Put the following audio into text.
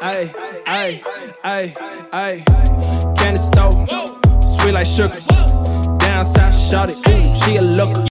Ay, ay, ay, ay. Candy stove, sweet like sugar. Down south, shot it, she a looker.